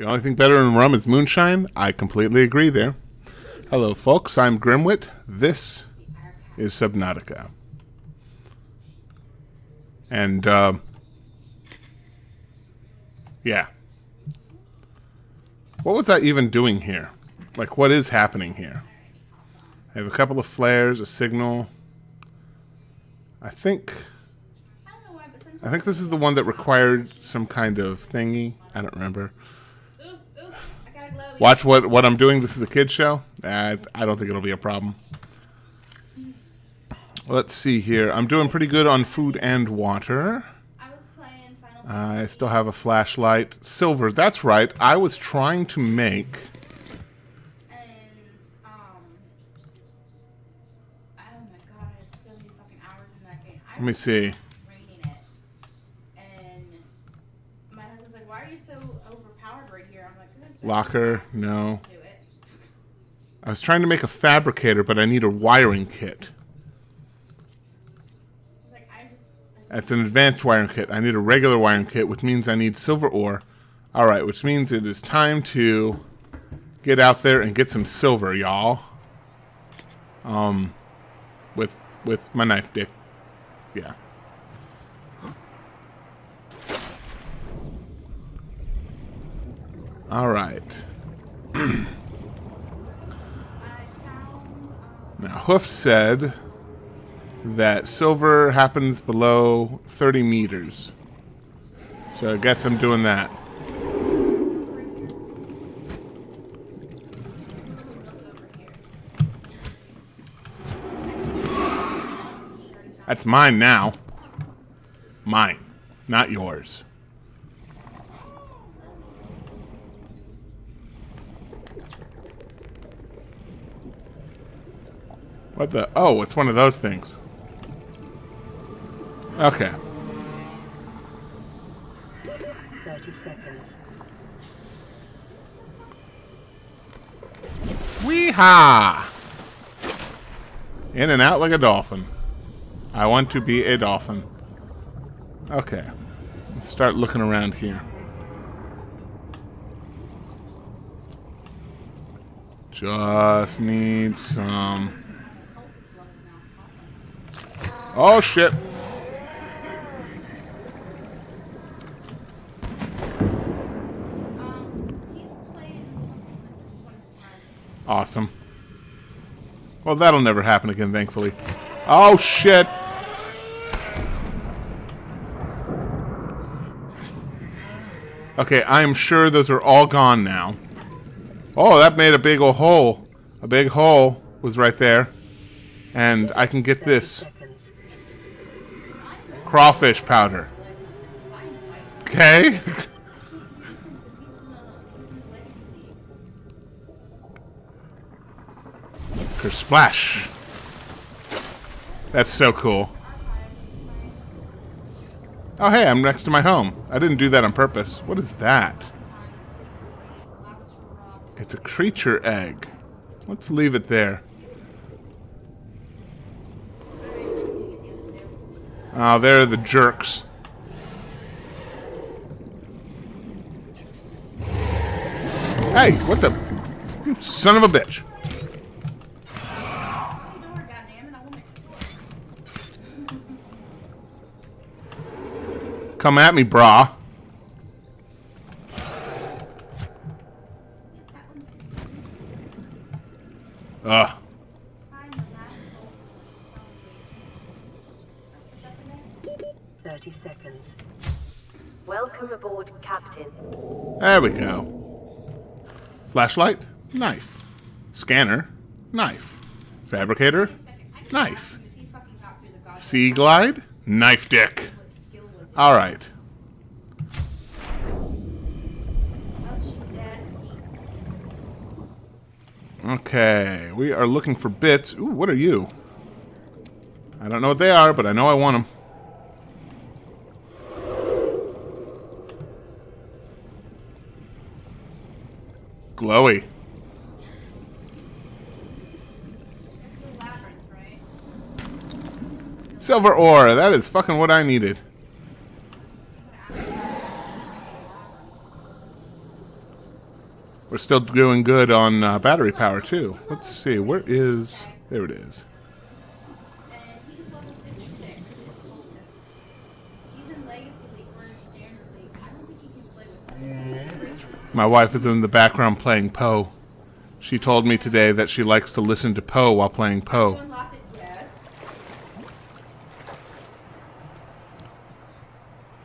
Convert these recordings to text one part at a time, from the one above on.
The only thing better than rum is moonshine. I completely agree there. Hello, folks. I'm Grimwit. This is Subnautica. And, uh, yeah. What was I even doing here? Like, what is happening here? I have a couple of flares, a signal. I think... I think this is the one that required some kind of thingy. I don't remember. Watch what, what I'm doing. This is a kid show. I, I don't think it'll be a problem. Let's see here. I'm doing pretty good on food and water. I still have a flashlight. Silver, that's right. I was trying to make... Let me see. Locker, no. I was trying to make a fabricator, but I need a wiring kit. That's an advanced wiring kit. I need a regular wiring kit, which means I need silver ore. Alright, which means it is time to get out there and get some silver, y'all. Um, with, with my knife dick. Yeah. All right. now, Hoof said that silver happens below 30 meters. So I guess I'm doing that. That's mine now. Mine, not yours. What the? Oh, it's one of those things. Okay. 30 seconds. Weehaw! In and out like a dolphin. I want to be a dolphin. Okay. Let's start looking around here. Just need some... Oh, shit. Awesome. Well, that'll never happen again, thankfully. Oh, shit. Okay, I'm sure those are all gone now. Oh, that made a big old hole. A big hole was right there. And I can get this. Crawfish powder. Okay. Splash. That's so cool. Oh, hey, I'm next to my home. I didn't do that on purpose. What is that? It's a creature egg. Let's leave it there. Ah, oh, they're the jerks. Hey, what the... Son of a bitch. Come at me, brah. Ugh. 30 seconds. Welcome aboard, Captain. There we go. Flashlight, knife. Scanner, knife. Fabricator, knife. Sea glide, knife dick. All right. Okay, we are looking for bits. Ooh, what are you? I don't know what they are, but I know I want them. Glowy. Silver ore. That is fucking what I needed. We're still doing good on uh, battery power, too. Let's see, where is... There it is. My wife is in the background playing Poe. She told me today that she likes to listen to Poe while playing Poe.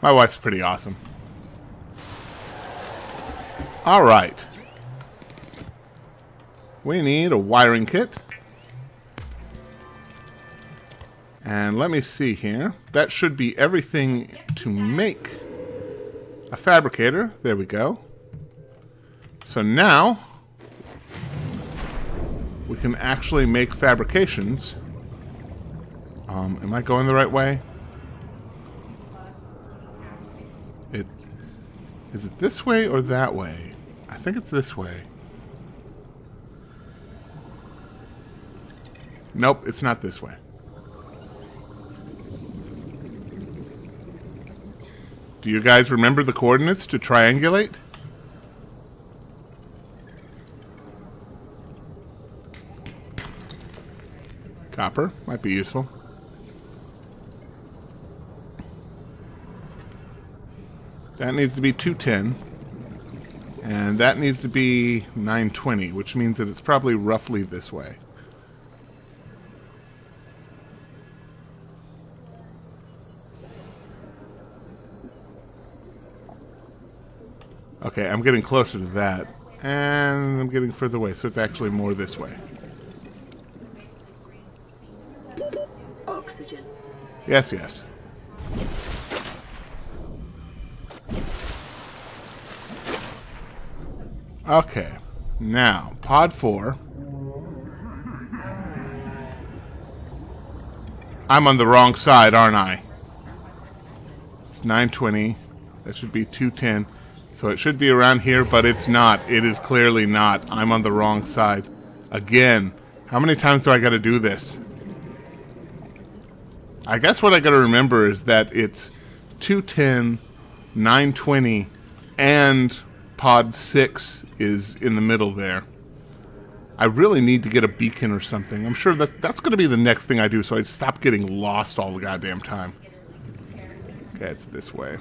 My wife's pretty awesome. Alright. We need a wiring kit. And let me see here. That should be everything to make a fabricator. There we go. So now we can actually make fabrications. Um, am I going the right way? It is it this way or that way? I think it's this way. Nope, it's not this way. Do you guys remember the coordinates to triangulate? Copper might be useful. That needs to be 210. And that needs to be 920, which means that it's probably roughly this way. Okay, I'm getting closer to that. And I'm getting further away, so it's actually more this way. Yes, yes. Okay. Now, pod 4. I'm on the wrong side, aren't I? It's 920. That should be 210. So it should be around here, but it's not. It is clearly not. I'm on the wrong side. Again. How many times do I got to do this? I guess what I got to remember is that it's 210, 920, and pod 6 is in the middle there. I really need to get a beacon or something. I'm sure that that's going to be the next thing I do so I stop getting lost all the goddamn time. Okay, it's this way.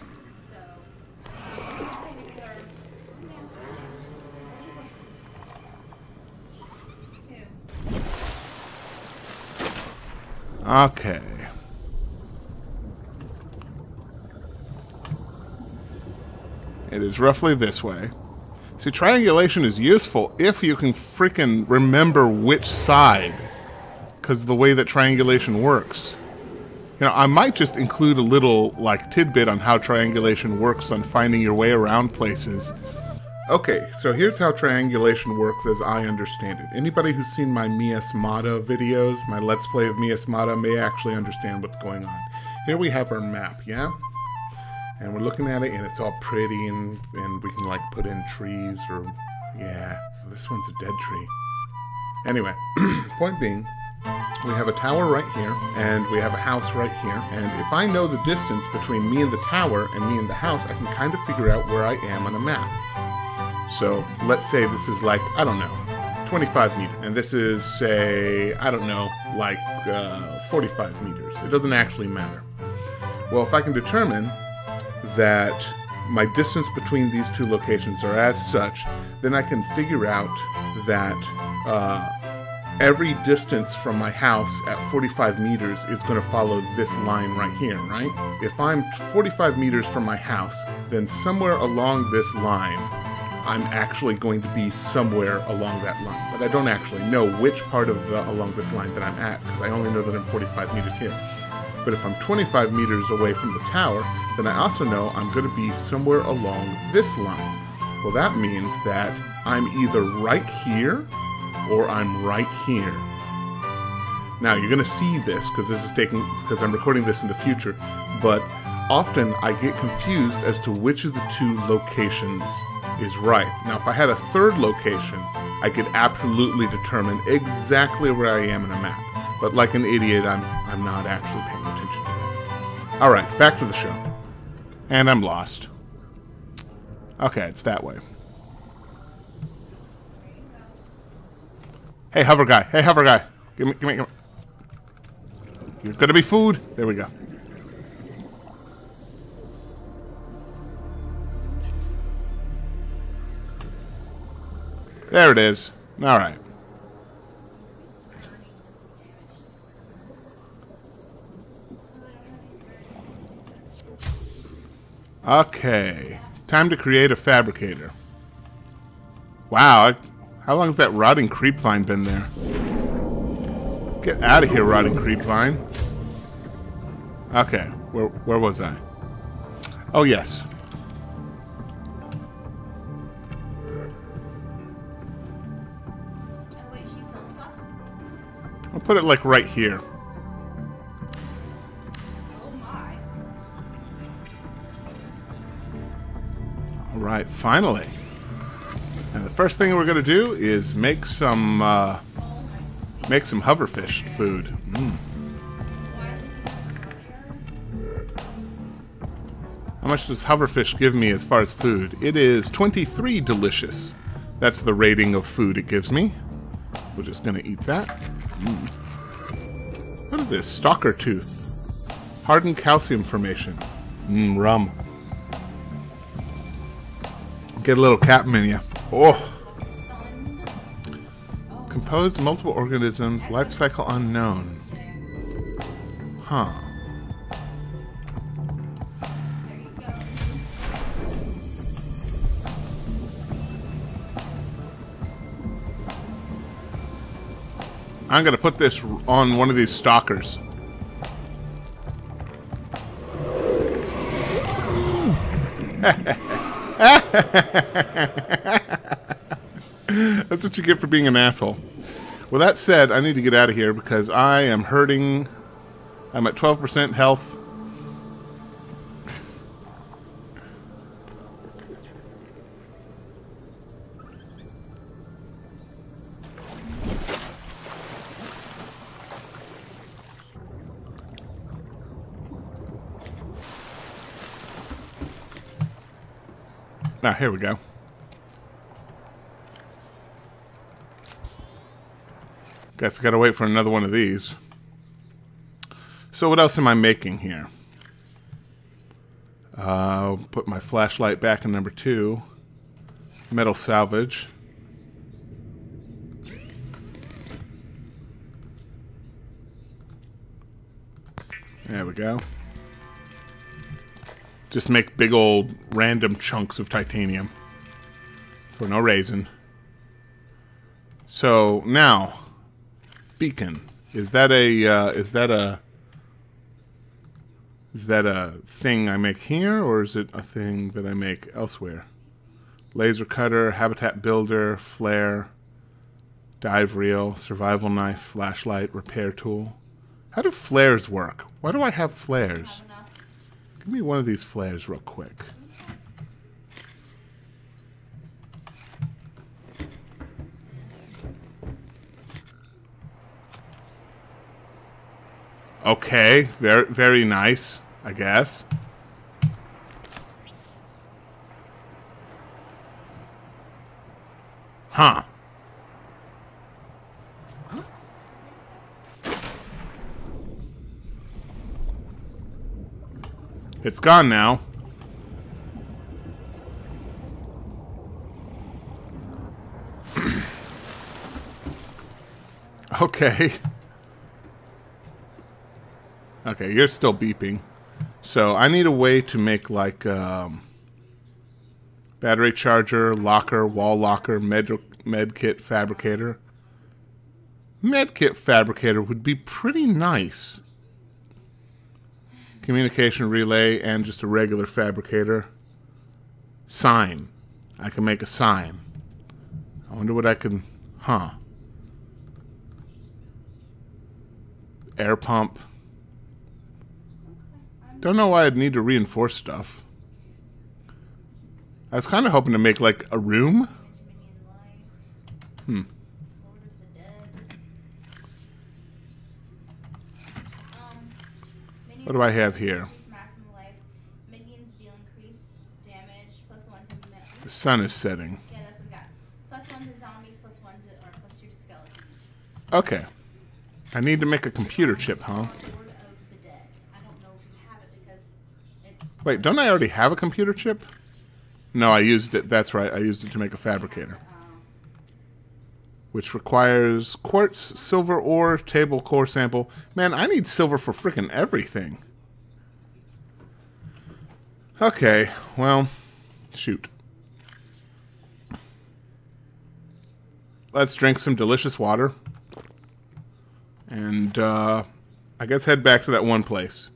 Okay. It is roughly this way. See, triangulation is useful if you can freaking remember which side, because the way that triangulation works. You know, I might just include a little, like, tidbit on how triangulation works on finding your way around places. Okay, so here's how triangulation works as I understand it. Anybody who's seen my Miasmata videos, my Let's Play of Miasmata, may actually understand what's going on. Here we have our map, yeah? And we're looking at it and it's all pretty and, and we can like put in trees or yeah this one's a dead tree. Anyway point being we have a tower right here and we have a house right here and if I know the distance between me and the tower and me and the house I can kind of figure out where I am on a map. So let's say this is like I don't know 25 meters and this is say I don't know like uh, 45 meters. It doesn't actually matter. Well if I can determine that my distance between these two locations are as such, then I can figure out that uh, every distance from my house at 45 meters is going to follow this line right here, right? If I'm 45 meters from my house, then somewhere along this line, I'm actually going to be somewhere along that line. But I don't actually know which part of the along this line that I'm at, because I only know that I'm 45 meters here. But if I'm 25 meters away from the tower, then I also know I'm going to be somewhere along this line. Well, that means that I'm either right here or I'm right here. Now, you're going to see this because this is taking because I'm recording this in the future, but often I get confused as to which of the two locations is right. Now, if I had a third location, I could absolutely determine exactly where I am in a map. But like an idiot, I'm I'm not actually paying attention to that. All right, back to the show. And I'm lost. Okay, it's that way. Hey, hover guy. Hey, hover guy. Give me, give me, give me. You're gonna be food. There we go. There it is. All right. Okay. Time to create a fabricator. Wow. I, how long has that rotting creep vine been there? Get out of here, rotting creep vine. Okay. Where, where was I? Oh, yes. I'll put it like right here. Right, finally. And the first thing we're gonna do is make some uh, make some hoverfish food. Mm. How much does hoverfish give me as far as food? It is 23 delicious. That's the rating of food it gives me. We're just gonna eat that. Mm. What is this? Stalker tooth. Hardened calcium formation. Mmm, rum. Get a little captain in you. Oh. Composed multiple organisms, life cycle unknown. Huh. I'm gonna put this on one of these stalkers. That's what you get for being an asshole. Well, that said, I need to get out of here because I am hurting. I'm at 12% health. Here we go. Guess I gotta wait for another one of these. So what else am I making here? Uh, put my flashlight back in number two. Metal salvage. There we go. Just make big old random chunks of titanium. For no reason. So now, beacon. Is that a uh, is that a is that a thing I make here, or is it a thing that I make elsewhere? Laser cutter, habitat builder, flare, dive reel, survival knife, flashlight, repair tool. How do flares work? Why do I have flares? Enough. Give me one of these flares real quick. Okay, very very nice, I guess. Huh. It's gone now. okay. Okay, you're still beeping. So I need a way to make like um, battery charger, locker, wall locker, med, med kit fabricator. Med kit fabricator would be pretty nice communication relay, and just a regular fabricator. Sign. I can make a sign. I wonder what I can... Huh. Air pump. Don't know why I'd need to reinforce stuff. I was kind of hoping to make, like, a room. Hmm. What do I have here? increase Maximum life. Minions deal increased damage. Plus one to The sun is setting. Yeah, that's what we got. Plus one to zombies. Plus one to or plus two to skeletons. Okay. I need to make a computer chip, huh? Lord of the Dead. I don't know if you have it because it's Wait, don't I already have a computer chip? No, I used it. That's right. I used it to make a fabricator. Uh, Which requires quartz, silver ore, table coral sample. Man, I need silver for frickin' everything. Okay, well, shoot. Let's drink some delicious water. And, uh, I guess head back to that one place.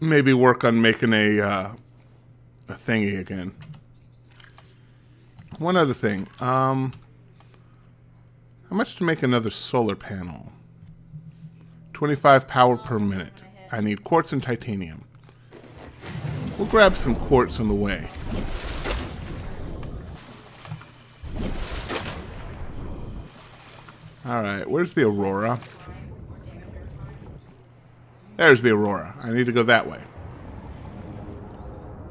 Maybe work on making a, uh, a thingy again. One other thing. Um, how much to make another solar panel? 25 power per minute. I need quartz and titanium. We'll grab some quartz on the way. Alright, where's the Aurora? There's the Aurora. I need to go that way.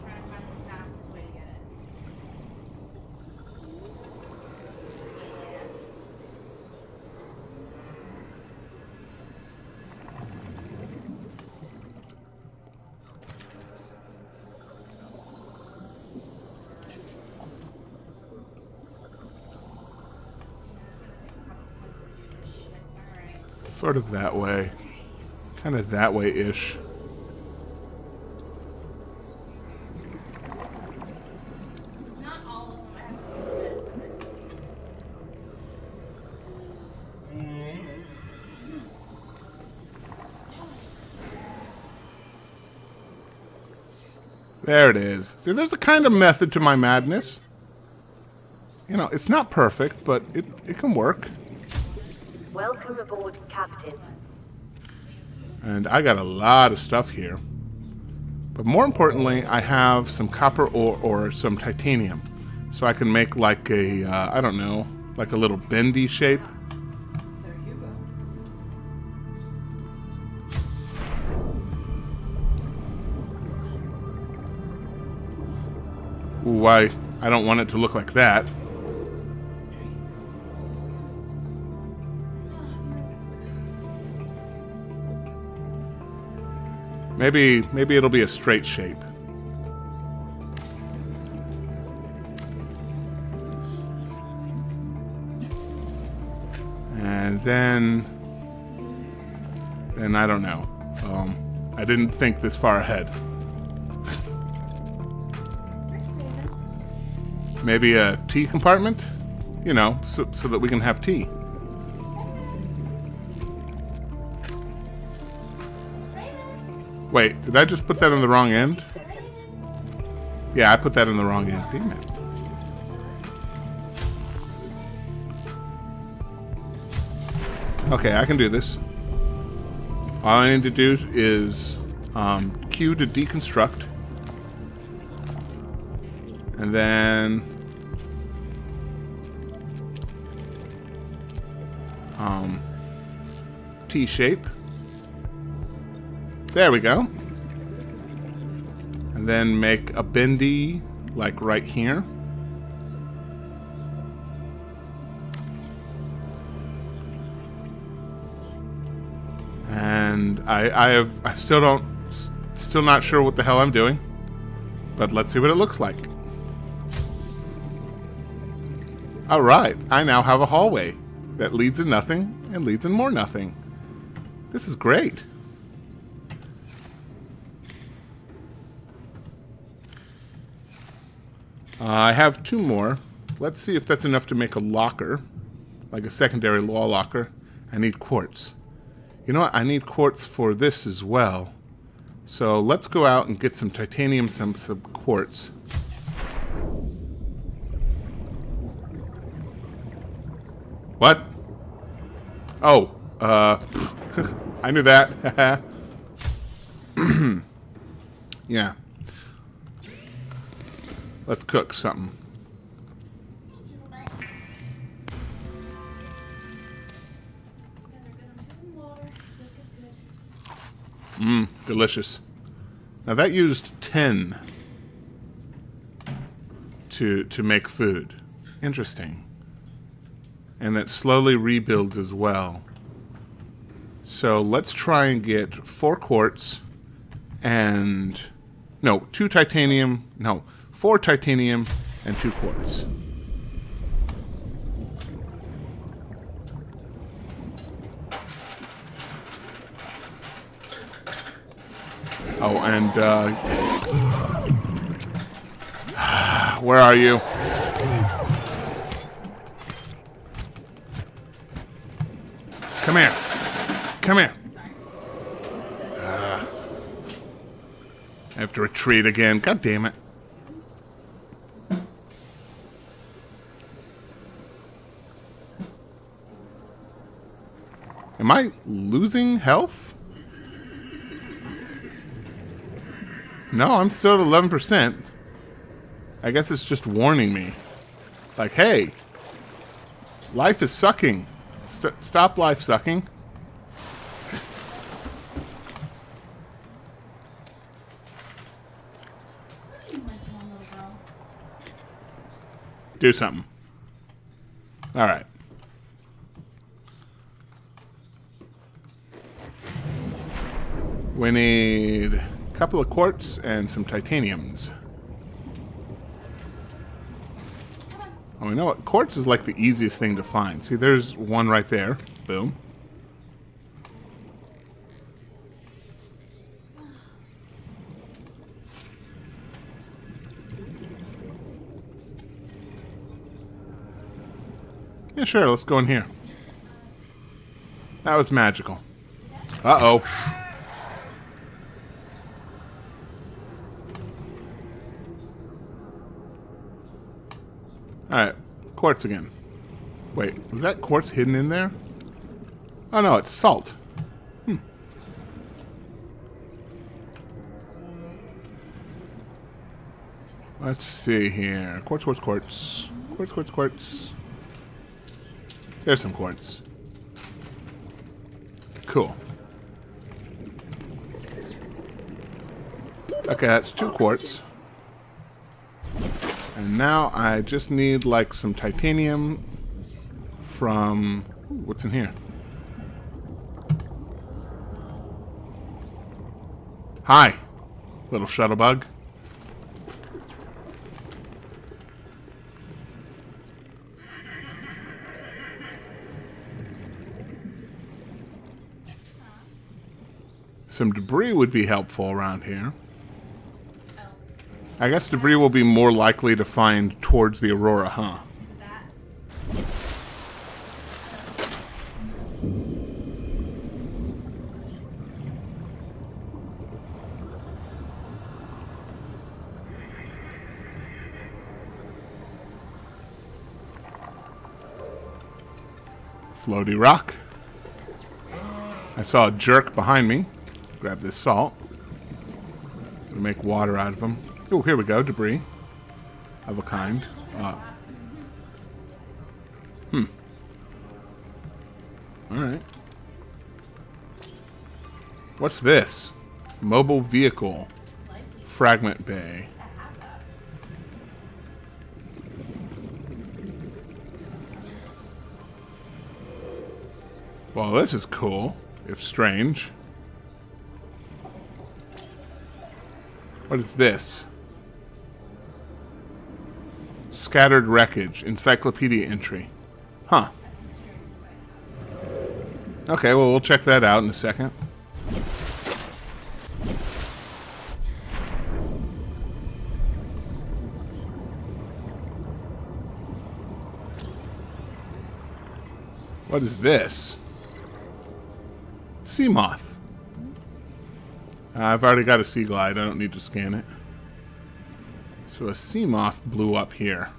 trying to find the fastest way to get it. Alright. Sort of that way. Kind of that way-ish. There it is. See, there's a kind of method to my madness. You know, it's not perfect, but it, it can work. Welcome aboard, Captain. And I got a lot of stuff here. But more importantly, I have some copper ore or some titanium. So I can make like a, uh, I don't know, like a little bendy shape. Why, I don't want it to look like that. Maybe, maybe it'll be a straight shape. And then, then I don't know. Um, I didn't think this far ahead. Maybe a tea compartment? You know, so, so that we can have tea. Wait, did I just put that in the wrong end? Yeah, I put that in the wrong end. Damn it. Okay, I can do this. All I need to do is um, Q to deconstruct. And then... Um, T-shape. There we go. And then make a bendy, like right here. And I, I have, I still don't, still not sure what the hell I'm doing. But let's see what it looks like. All right, I now have a hallway that leads in nothing and leads in more nothing. This is great. Uh, I have two more. Let's see if that's enough to make a locker, like a secondary law locker. I need quartz. You know what? I need quartz for this as well. So let's go out and get some titanium, some, some quartz. What? Oh, uh, I knew that. yeah. Let's cook something. Mmm, delicious. Now that used 10 to to make food. Interesting. and that slowly rebuilds as well. So let's try and get four quartz and no, two titanium, no, four titanium and two quartz. Oh, and uh, where are you? Come here. Come here. Uh, I have to retreat again. God damn it. Am I losing health? No, I'm still at 11%. I guess it's just warning me. Like, hey, life is sucking. St stop life sucking. Do something. All right. We need a couple of quartz and some titaniums. Oh, you know what? Quartz is like the easiest thing to find. See, there's one right there. Boom. Yeah, sure. Let's go in here. That was magical. Uh-oh. Alright, quartz again. Wait, was that quartz hidden in there? Oh no, it's salt. Hmm. Let's see here. Quartz, quartz, quartz. Quartz, quartz, quartz. There's some quartz. Cool. Okay, that's two quartz. And now I just need like some titanium from... What's in here? Hi, little shuttlebug. Some debris would be helpful around here. I guess debris will be more likely to find towards the aurora, huh? Floaty rock. I saw a jerk behind me. Grab this salt. Make water out of them. Oh, here we go. Debris. Of a kind. Uh, hmm. Alright. What's this? Mobile vehicle. Fragment bay. Well, this is cool, if strange. What is this? Scattered wreckage. Encyclopedia entry. Huh. Okay, well, we'll check that out in a second. What is this? Sea moth. Uh, I've already got a sea glide. I don't need to scan it. So a sea moth blew up here.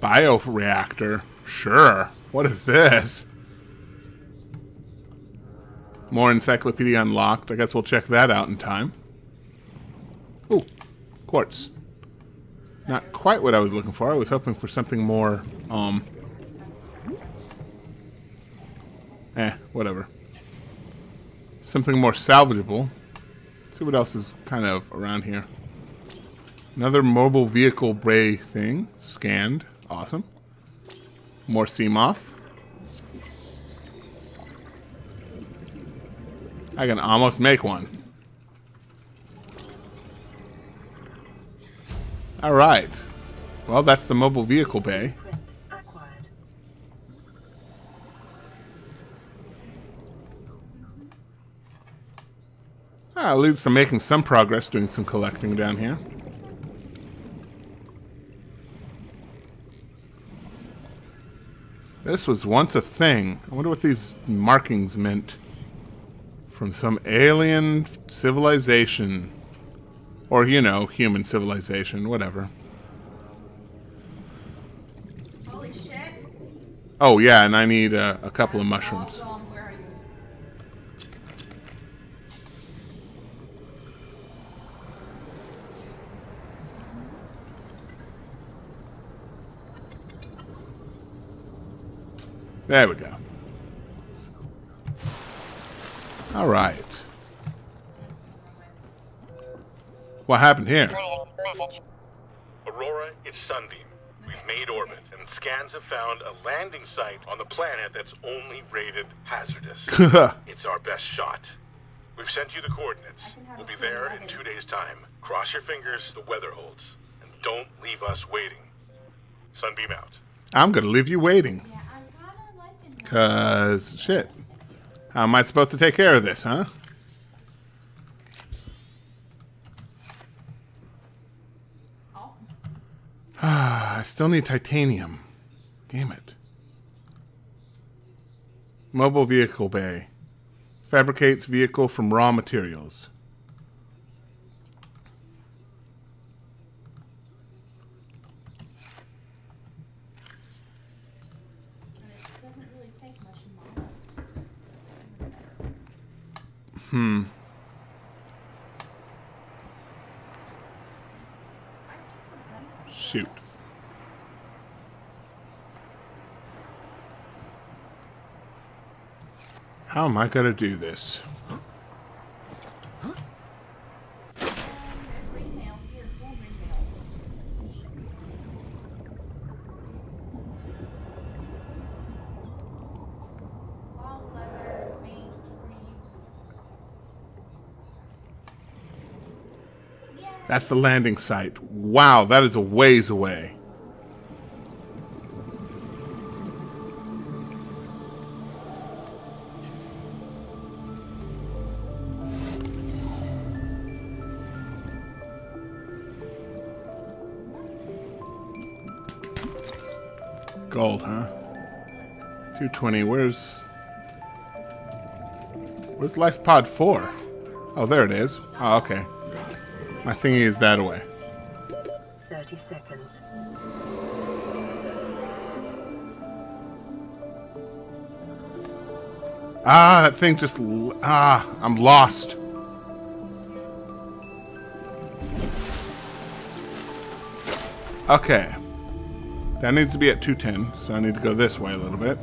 Bioreactor. Sure. What is this? More encyclopedia unlocked. I guess we'll check that out in time. Ooh, quartz. Not quite what I was looking for. I was hoping for something more, um... Eh, whatever. Something more salvageable. Let's see what else is kind of around here. Another mobile vehicle bay thing. Scanned. Awesome. More Seamoth. I can almost make one. Alright. Well, that's the mobile vehicle bay. Ah, at least I'm making some progress doing some collecting down here. This was once a thing. I wonder what these markings meant. From some alien civilization. Or, you know, human civilization, whatever. Holy shit. Oh, yeah, and I need uh, a couple of mushrooms. There we go. All right. What happened here? Aurora, it's Sunbeam. We've made orbit, and scans have found a landing site on the planet that's only rated hazardous. it's our best shot. We've sent you the coordinates. We'll be there in two days' time. Cross your fingers the weather holds. And don't leave us waiting. Sunbeam out. I'm gonna leave you waiting. Yeah, I'm kind of liking that. Cause shit. How am I supposed to take care of this, huh? Awesome. I still need titanium. Damn it. Mobile vehicle bay. Fabricates vehicle from raw materials. And it doesn't really take much models to do this, so even better. Hmm. Shoot. How am I gonna do this? That's the landing site. Wow, that is a ways away. Gold, huh? 220. Where's Where's Life Pod 4? Oh, there it is. Oh, okay. My thingy is that away. 30 seconds. Ah, that thing just. Ah, I'm lost. Okay. That needs to be at 210, so I need to go this way a little bit.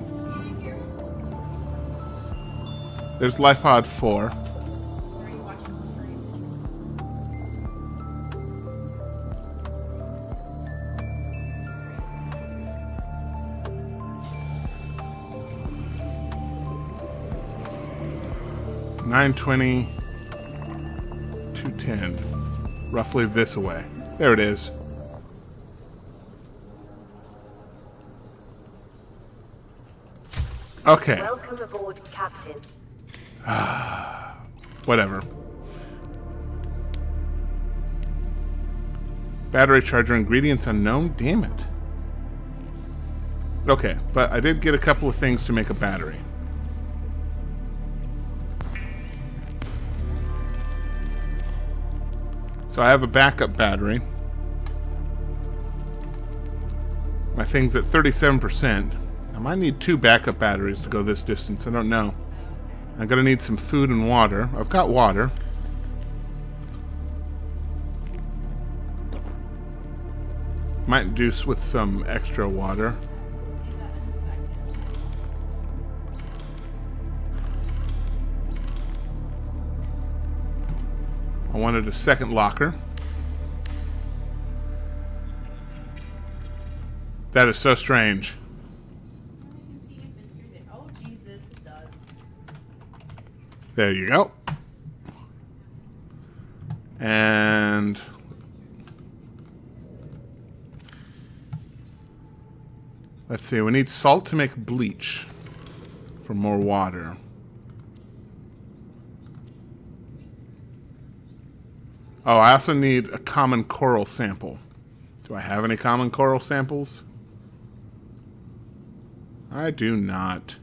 There's Life Pod 4. 920, 210. Roughly this way. There it is. Okay. Welcome aboard, Captain. Ah, whatever. Battery charger ingredients unknown? Damn it. Okay, but I did get a couple of things to make a battery. So I have a backup battery. My thing's at 37%. I might need two backup batteries to go this distance. I don't know. I'm gonna need some food and water. I've got water. Might do with some extra water. wanted a second locker. That is so strange. There you go. And let's see, we need salt to make bleach for more water. Oh, I also need a common coral sample. Do I have any common coral samples? I do not.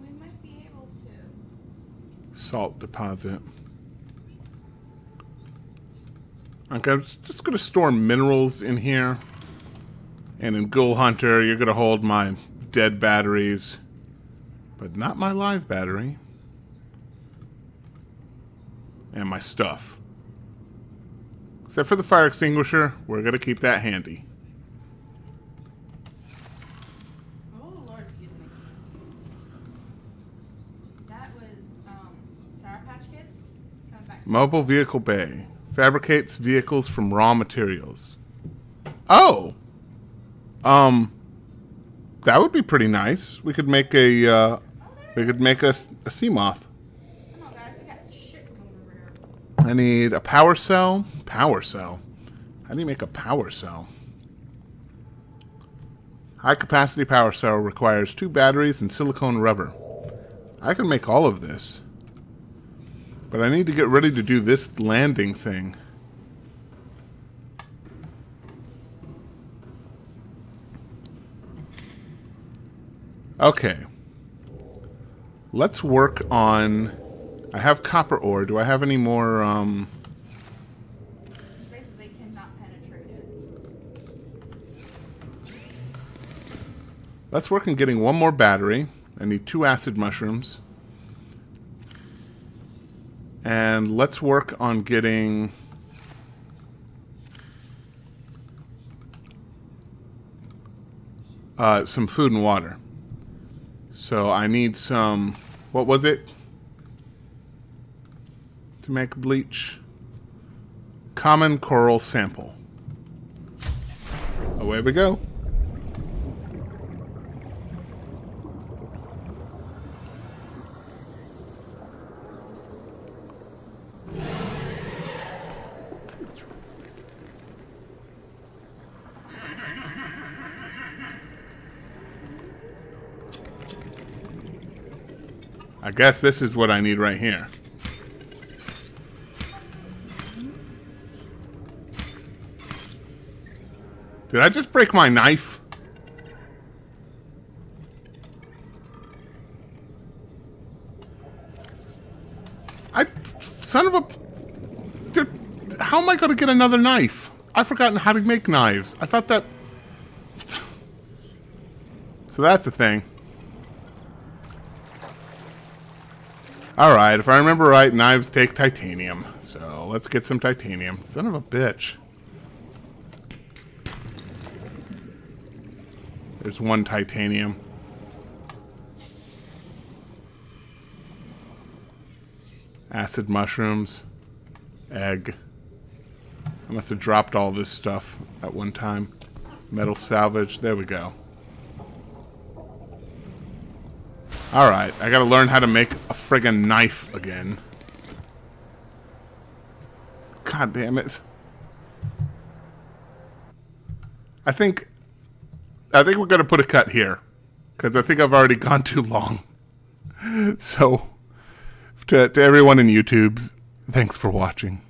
We might be able to. Salt deposit. Okay, I'm just going to store minerals in here. And in Ghoul Hunter, you're going to hold my dead batteries. But not my live battery. And my stuff. Except for the fire extinguisher, we're going to keep that handy. Oh, Lord, excuse me. That was, um, Sour Patch Kids? Mobile Vehicle Bay. Fabricates vehicles from raw materials. Oh! Um, that would be pretty nice. We could make a, uh, we could make a, a Seamoth. Come on, guys. We got shit going over here. I need a power cell. Power cell. How do you make a power cell? High capacity power cell requires two batteries and silicone rubber. I can make all of this. But I need to get ready to do this landing thing. Okay. Let's work on... I have copper ore. Do I have any more, um... Places they cannot penetrate it. Let's work on getting one more battery. I need two acid mushrooms. And let's work on getting... Uh, some food and water. So I need some... What was it? To make bleach? Common coral sample. Away we go. I guess this is what I need right here. Did I just break my knife? I... Son of a... Dude, how am I going to get another knife? I've forgotten how to make knives. I thought that... So that's the thing. Alright, if I remember right, knives take titanium. So let's get some titanium. Son of a bitch. There's one titanium. Acid mushrooms. Egg. I must have dropped all this stuff at one time. Metal salvage. There we go. Alright, I gotta learn how to make a friggin' knife again. God damn it. I think... I think we're gonna put a cut here. Because I think I've already gone too long. So, to, to everyone in YouTube's, thanks for watching.